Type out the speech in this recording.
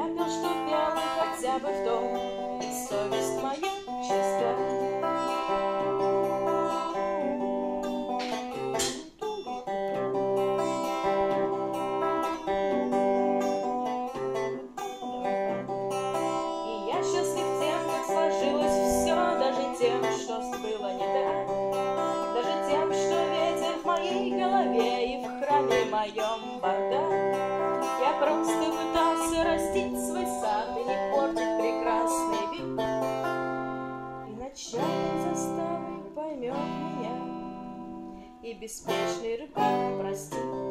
я пел, что пел, хотя бы в том, совесть моя чиста. И даже тем, что ветер в моей голове и в храме моем бардак. Я просто пытался растить свой сад и не портить прекрасный вид. И ночная застава поймет меня, и беспечный рыбак простит.